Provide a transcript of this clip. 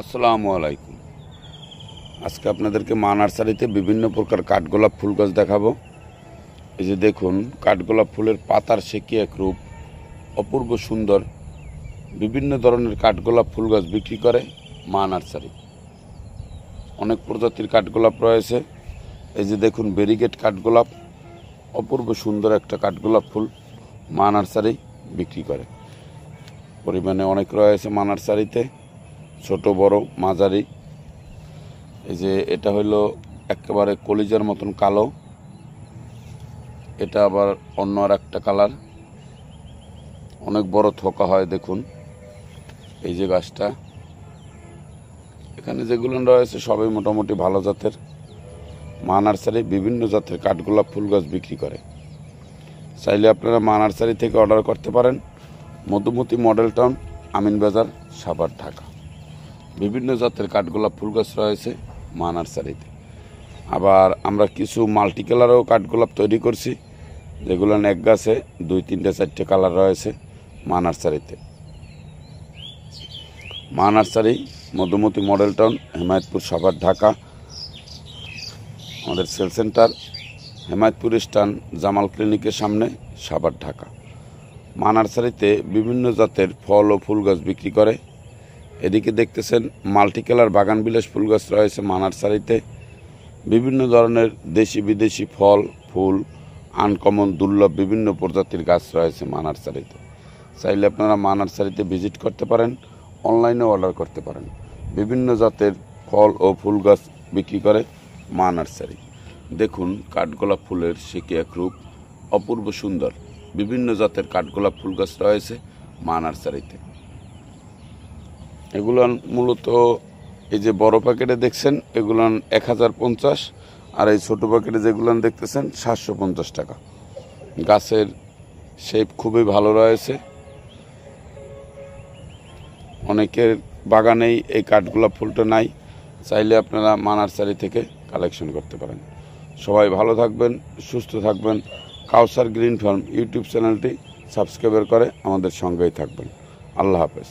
আসসালামু আলাইকুম। আজকে আপনাদেরকে মা নার্সারিতে বিভিন্ন প্রকার কাঠগোলাপ ফুল গাছ দেখাবো। এই যে দেখুন, কাঠগোলাপ ফুলের পাতার সেকি এক রূপ অপূর্ব সুন্দর, বিভিন্ন ধরনের কাঠগোলাপ ফুল গাছ বিক্রি করে মা নার্সারি অনেক প্রজাতির কাঠগোলাপ রয়েছে। এই যে দেখুন ব্যারিগেট কাঠগোলাপ, অপূর্ব সুন্দর একটা কাঠগোলাপ ফুল মা নার্সারি বিক্রি করে। পরিমাণে অনেক রয়েছে মা নার্সারিতে ছোট, বড়, মাঝারি। এই যে এটা হইল একেবারে কলিজার মতন কালো। এটা আবার অন্য আর একটা কালার। অনেক বড় থোকা হয়, দেখুন। এই যে গাছটা। এখানে যেগুলো রয়েছে সবই মোটামুটি ভালো জাতের। মা নার্সারি বিভিন্ন জাতের কাঠগোলাপ ফুল গাছ বিক্রি করে। চাইলে আপনারা মা নার্সারি থেকে অর্ডার করতে পারেন। মধুমতি মডেল টাউন আমিন বাজার সাভার, ঢাকা। বিভিন্ন জাতের কাঠগোলাপ ফুল গাছ রয়েছে মা নার্সারিতে। আবার আমরা কিছু মাল্টি কালারও কাঠগোলাপ তৈরি করছি, যেগুলো এক গাছে দুই, তিনটে, চারটে কালার রয়েছে মা নার্সারিতে। Ma nursery Madhumati model town, Hemayetpur, Savar, Dhaka. আমাদের সেল সেন্টার হেমায়তপুর স্টান জামাল ক্লিনিকের সামনে, সাভার, ঢাকা। মা নার্সারিতে বিভিন্ন জাতের ফল ও ফুল গাছ বিক্রি করে। এদিকে দেখতেছেন মাল্টি কালার বাগান বিলাস ফুল গাছ রয়েছে মা নার্সারিতে বিভিন্ন ধরনের দেশি বিদেশি ফল, ফুল আনকমন দুর্লভ বিভিন্ন প্রজাতির গাছ রয়েছে মা নার্সারিতে চাইলে আপনারা মা নার্সারিতে ভিজিট করতে পারেন অনলাইনে অর্ডার করতে পারেন। বিভিন্ন জাতের ফল ও ফুল গাছ বিক্রি করে মা নার্সারি দেখুন, কাঠগোলাপ ফুলের সিকি এক রূপ অপূর্ব সুন্দর। বিভিন্ন জাতের কাঠগোলাপ ফুল গাছ রয়েছে মা নার্সারিতে এগুলো মূলত এই যে বড় প্যাকেটে দেখছেন, এগুলান এক হাজার পঞ্চাশ, আর এই ছোটো প্যাকেটে যেগুলো দেখতেছেন, সাতশো পঞ্চাশ টাকা। গাছের শেপ খুবই ভালো রয়েছে। অনেকের বাগানেই এই কাঠগোলাপ ফুলটা নাই, চাইলে আপনারা মা নার্সারি থেকে কালেকশন করতে পারেন। সবাই ভালো থাকবেন, সুস্থ থাকবেন। কাউসার গ্রিন ফার্ম ইউটিউব চ্যানেলটি সাবস্ক্রাইবার করে আমাদের সঙ্গেই থাকবেন। আল্লাহ হাফেজ।